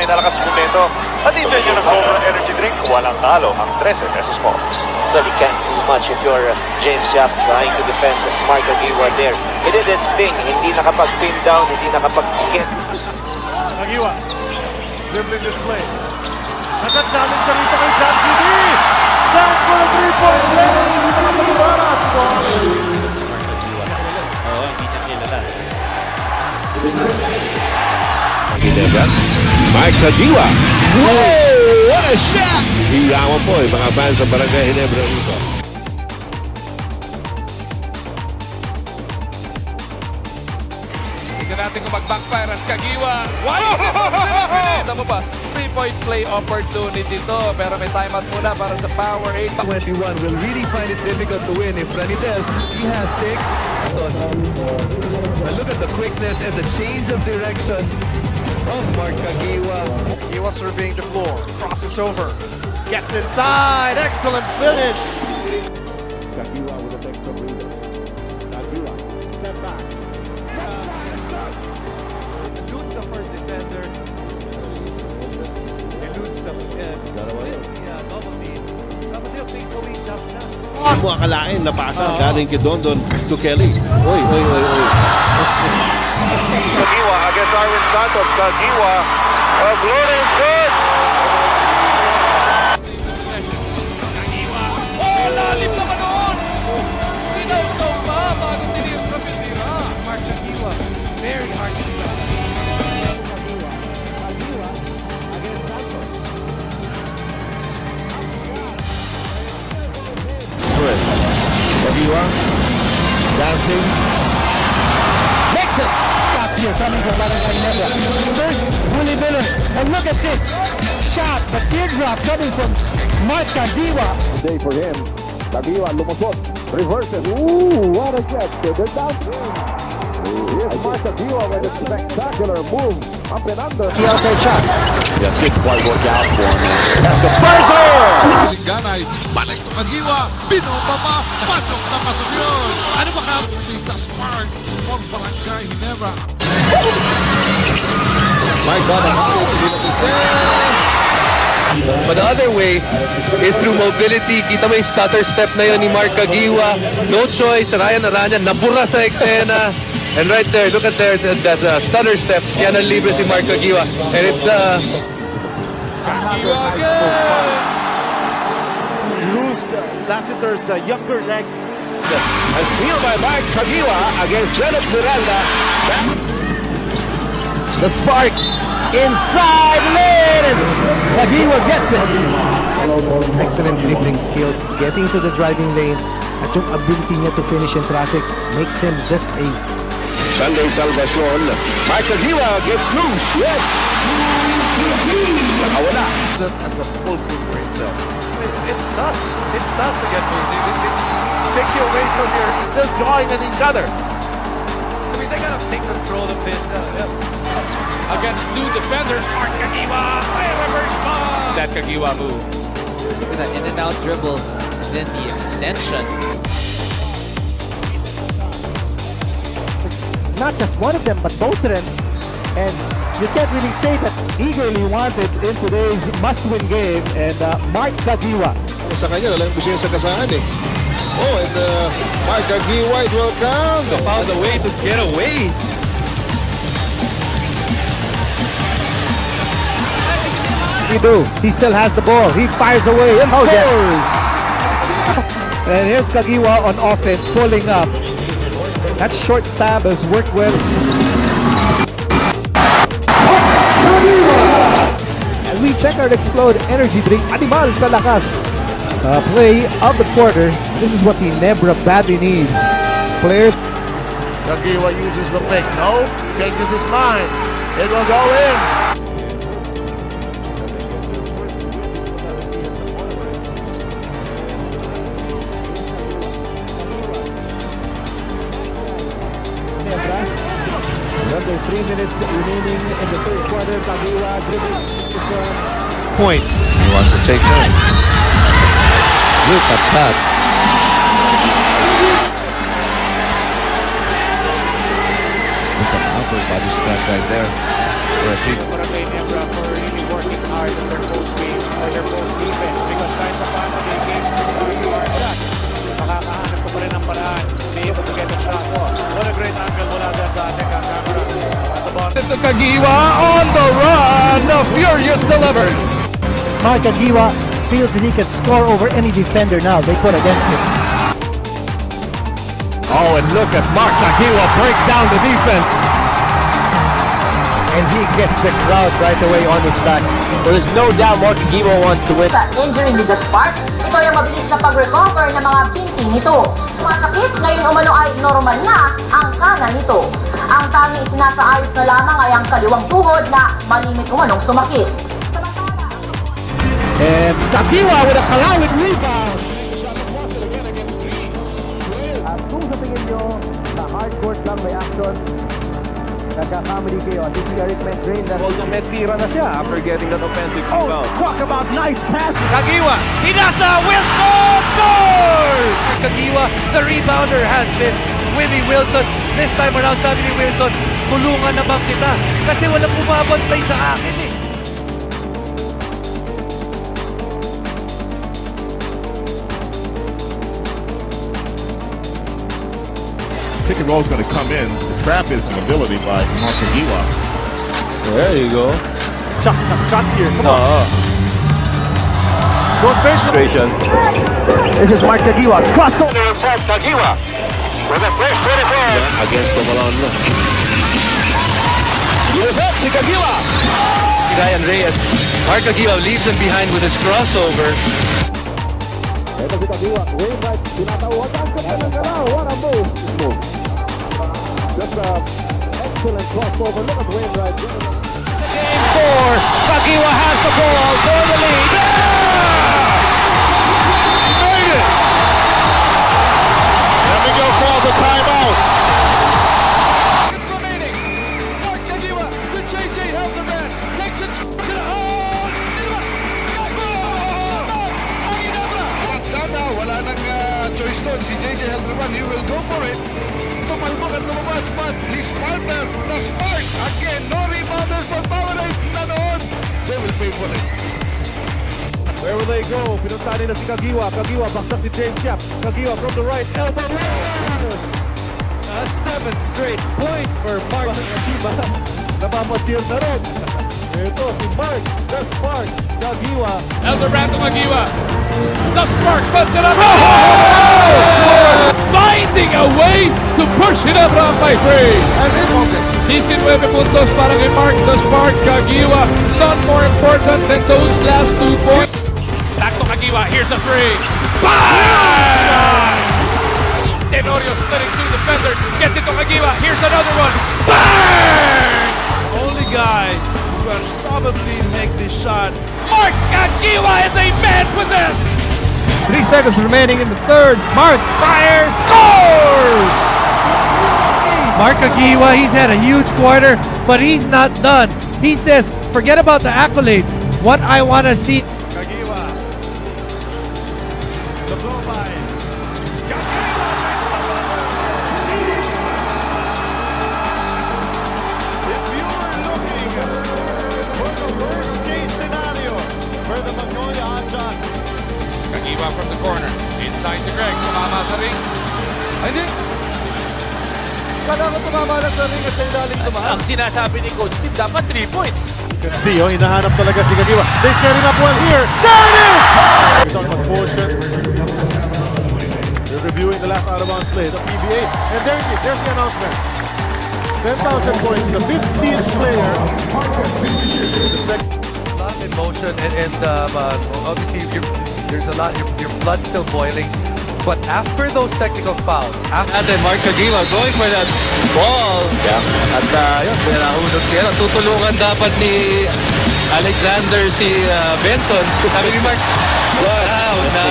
sanay na lakas po nito. At dito nyo ng Cobra Energy Drink, walang talo ang 13 pesos mo. Well, you can't do much if you're uh, James Yap trying to defend Mark Aguiwa there. He did his thing. Hindi nakapag-pin down, hindi nakapag-pikit. Agiwa. Dribbling display. Nagandaming sa rito kay John CD. John for a three-point play. Hindi na makapagwala. Oo, hindi niya kilala. Ginebra. Mike Kagiwa. Whoa! What a shot! Hiyawan po yung mga fans sa Barangay Ginebra rito. Tignan natin kung mag-backfire as Kagiwa. Why? Tama pa. Three-point play opportunity to. Pero may timeout muna para sa Power 8. 21 will really find it difficult to win if Ranitel, he has six. But look at the quickness and the change of direction of Mark Caguioa. He uh, was surveying the floor. Crosses over. Gets inside. Excellent finish. Caguioa uh, with a extra breather. Caguioa, step back. Eludes the first defender. Eludes the uh, end. Yeah, double team. Dapat yung takeaway jump na. Hindi mo akalain na pasa galing kay Dondon to Kelly. Oy, oy, oy, oy. Caguioa against Arwind Santos. Caguioa. Uh, Gloria is good. Shot, the teardrop coming from Mark Caguioa. day for him. Caguioa lumusot. Reverses. Ooh, what a catch. They're down. Here's Mark Caguioa with a spectacular move. Up and under. The outside shot. Yeah, didn't quite work out for him. That's the buzzer! Ganay, balik to Caguioa, binomba pa, pasok na pasok yun. Ano ba ka? Si The Spark from Barangay Ginebra. My God, ang But the other way is through mobility. Kita mo yung stutter step na yun ni Mark Kagiwa. No choice. Ryan Aranya nabura sa eksena. And right there, look at there, that, that uh, stutter step. Yan ang libre si Mark Kagiwa. And it's uh, Lose Lassiter's uh, younger legs. A steal by Mike Kagiwa against Dennis Miranda. The spark inside lane. Caguioa gets it. Excellent dribbling skills, getting to the driving lane. At yung ability niya to finish in traffic makes him just a Sunday Salvacion. Mike Caguioa gets loose. Yes. Nakawala. As a full group for himself. It's tough. It's tough to get through. It, it, it takes you away from your still jawing at each other. I mean, they gotta take control of this. Uh, Against two defenders, Mark Caguioa. Ay, reverse ball. That Caguioa move. Look at that in and out dribble. And then the extension. not just one of them, but both of them. And you can't really say that eagerly wanted in today's must-win game. And uh, Mark Caguioa Sa kanya, walang gusto niya sa kasahan eh. Oh, and uh, Mike Caguioa, it will count. found a way to get away. he do? He still has the ball. He fires away and scores. and here's Caguioa on offense, pulling up. That short stab has worked well. As we check our Explode Energy Drink, Animal sa lakas. Uh, play of the quarter. This is what the Nebra badly needs. Players Caguioa uses the pick. No, changes his mind. It will go in. Under three minutes remaining in the third quarter. Caguioa dribbling. Points. He wants to take that. Look at that. It's an upper body strike right there. For a three. Barangay Ginebra for heart of their post game or their post defense because kahit pa paano they came to our shot. Makakahanap ko pa rin ang paraan to be able to get a shot. What a great angle mula dyan sa ating camera at the bottom. To Caguioa on the run. The Furious delivers. Mark Caguioa feels that he can score over any defender now they put against him. Oh, and look at Mark Kagiwa break down the defense. And he gets the crowd right away on his back. There is no doubt Mark Agiwa wants to win. Sa injury ni Gaspar, ito ay ang mabilis na pag-recover ng mga binti nito. Masakit, ngayon umano ay normal na ang kanan nito. Ang tanging sinasaayos na lamang ay ang kaliwang tuhod na malimit umanong sumakit. And Caguioa with a kalawit rebound. At kung sa tingin nyo, sa hard court lang may action, nagkakamali kayo. At this is Eric Mendrain na... Although may tira na siya after getting that offensive rebound. Talk about nice pass! Caguioa, Hinasa, Wilson scores! Caguioa, the rebounder has been Willie Wilson. This time around, sabi ni Wilson, tulungan naman kita kasi walang bumabantay sa akin eh. Pick and roll is going to come in. The trap is an ability by Mark Caguioa. There you go. Chuck, chuck, shots here. Come on. Uh-huh. Goes baseline. This is Mark Caguioa. Crossover! Against the Malone. Here's up si Caguioa. Ryan Reyes. Mark Caguioa leaves him behind with his crossover. Ito si Caguioa. Wainwright, tinatawagan ka pa ng galaw. What a move! Move. Just uh, excellent crossover. Look at Wainwright. Game four, Caguioa has the ball for the lead. Made it! Let me go call the timeout. They will pay for it. Where will they go? Pinunta nila si Caguioa. Caguioa, baksak si James Yap. Caguioa from the right. Elbow A seventh straight point for Mark Caguioa. Napamasil na rin. Ito si Mark, the Spark, Caguioa. Eldobrando Magiwa. The spark puts it up. Finding a way to push it up by three. 19 puntos para kay Mark the Spark Caguioa. Not more important than those last two points. Back to Caguioa. Here's a three. Bang! Tenorio splitting two defenders. Gets it to Caguioa. Here's another one. Bang! Only guy who can probably make this shot. Mark Caguioa is a man possessed. Three seconds remaining in the third. Mark fires, scores! Mark Caguioa, he's had a huge quarter, but he's not done. He says, forget about the accolades. What I want to see Caguioa. The blow by. If you were looking for the worst case scenario for the Magnolia Hotshots, Caguioa from the corner. Inside to Greg. Tumama sa ring. Ay, hindi. Kala ko tumama na sa ring at sa ilalim tumama. Ang sinasabi ni Coach Steve, dapat 3 points. You can see, oh, hinahanap talaga si Caguioa. They're setting up well here. There it is! We're talking about motion. We're reviewing the last out of bounds play, the PBA. And there it is. There's the announcement. 10,000 points. The 15th player. The second. A lot of emotion and, and um, uh, obviously you're, there's a lot, your, your blood's still boiling. But after those technical fouls, after then Mark Aguila going for that ball. Yeah. At uh, yun, nahulog siya. Tutulungan dapat ni Alexander si uh, Benson. Sabi ni Mark, wow, na